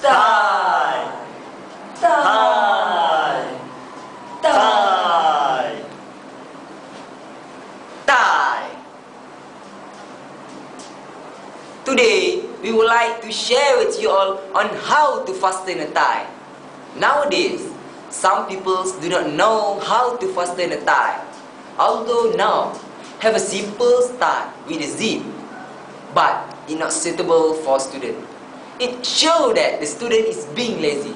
tie, tie, tie, tie. Today, we would like to share with you all on how to fasten a tie. Nowadays, some people do not know how to fasten a tie. Although now, have a simple tie with a zip, but it's not suitable for student. It shows that the student is being lazy.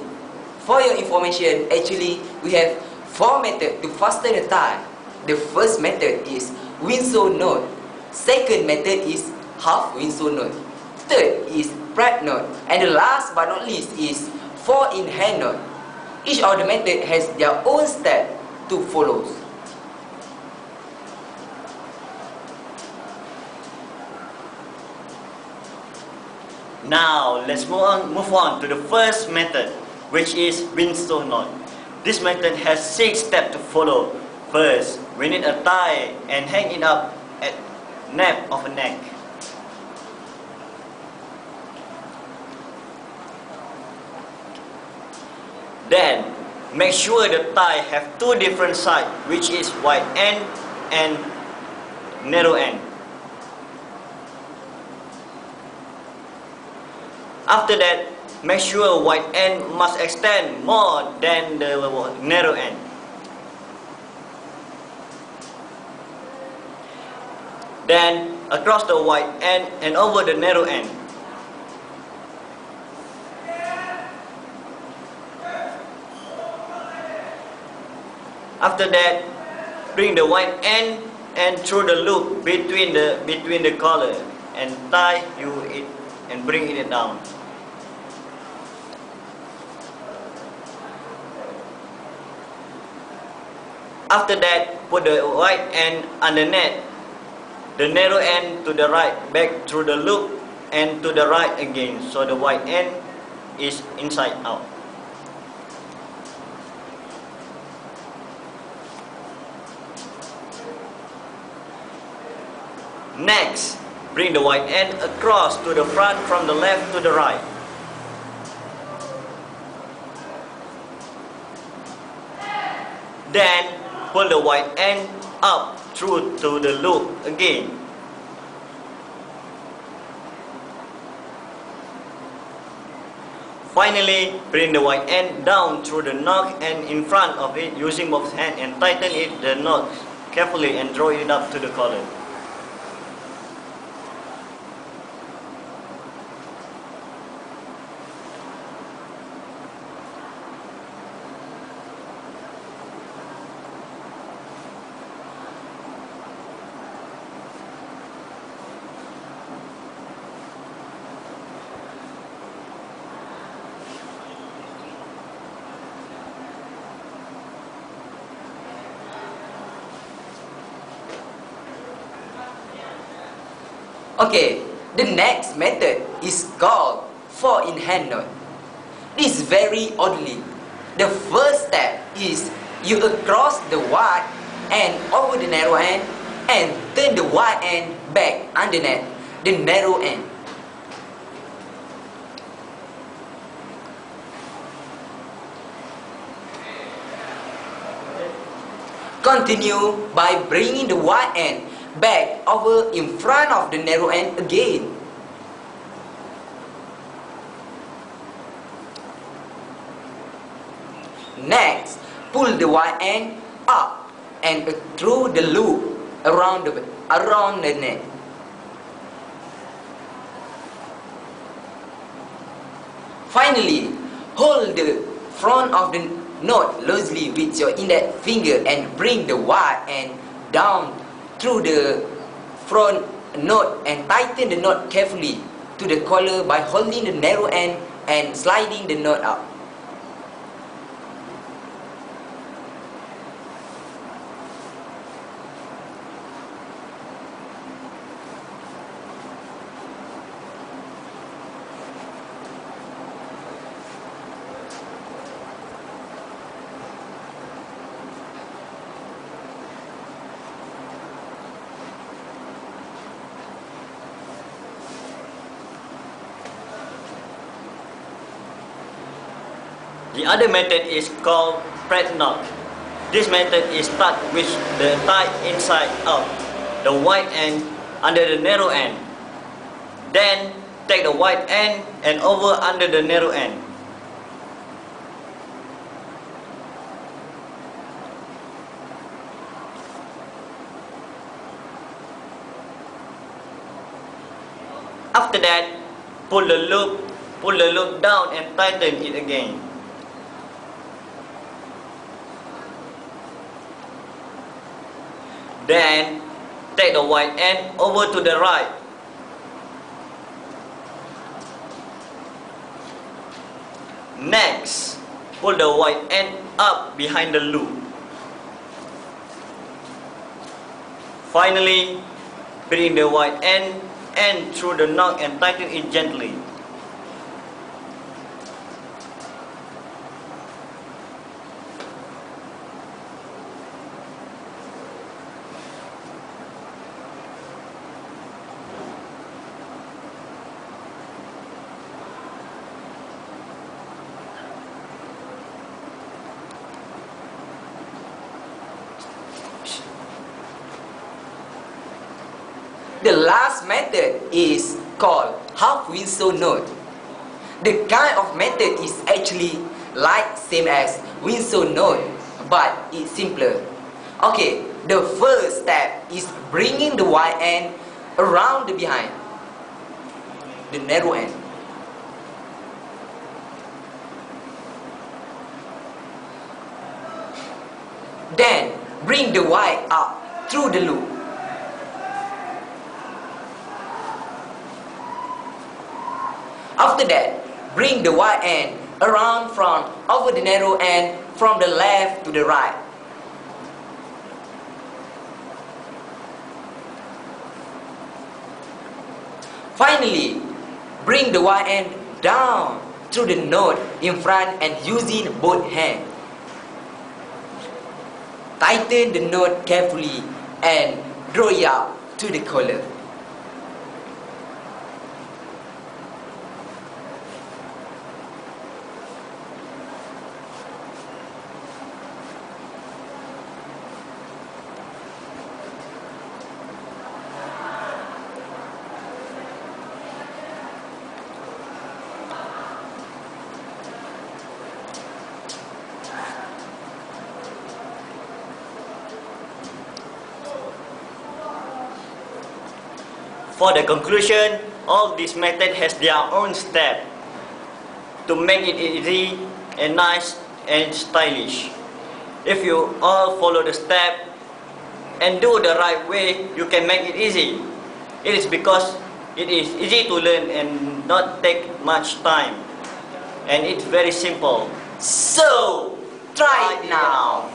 For your information, actually, we have four methods to fasten a tie. The first method is Windsor knot. Second method is half Windsor knot. Third is pratt knot. And the last but not least is four in hand knot. Each of the method has their own step to follow. Now let's move on, move on to the first method, which is Windsor knot. This method has six steps to follow. First, we need a tie and hang it up at nape of a neck. Then, make sure the tie have two different sides, which is wide end and narrow end. After that, make sure wide end must extend more than the narrow end. Then, across the wide end and over the narrow end. After that, bring the wide end and through the loop between the between the collar and tie you it and bring it down. After that, put the wide end net, the narrow end to the right, back through the loop and to the right again. So the wide end is inside out. Next, bring the white end across to the front from the left to the right. Then, pull the white end up through to the loop again. Finally, bring the white end down through the knot and in front of it using both hands and tighten it the knot carefully and draw it up to the collar. Okay, the next method is called four in hand knot. This is very oddly. The first step is you across the wide end over the narrow end and turn the wide end back underneath the narrow end. Continue by bringing the wide end back over in front of the narrow end again. Next, pull the wide end up and through the loop around the around the neck. Finally, hold the front of the knot loosely with your index finger and bring the wide end down through the front knot and tighten the knot carefully to the collar by holding the narrow end and sliding the knot up. The other method is called Pratt knot. This method is start with the tie inside out, the wide end under the narrow end. Then take the wide end and over under the narrow end. After that, pull the loop, pull the loop down and tighten it again. Then, take the wide end over to the right. Next, pull the wide end up behind the loop. Finally, bring the wide end end through the knot and tighten it gently. The last method is called half Windsor knot. The kind of method is actually like same as Windsor knot, but it's simpler. Okay, the first step is bringing the wide end around the behind, the narrow end. Then bring the wide up through the loop. After that, bring the wide end around from over the narrow end from the left to the right. Finally, bring the wide end down through the knot in front and using both hands. Tighten the knot carefully and draw it up to the collar. For the conclusion, all this method has their own step to make it easy and nice and stylish. If you all follow the step and do the right way, you can make it easy. It is because it is easy to learn and not take much time. And it's very simple. So, try it now.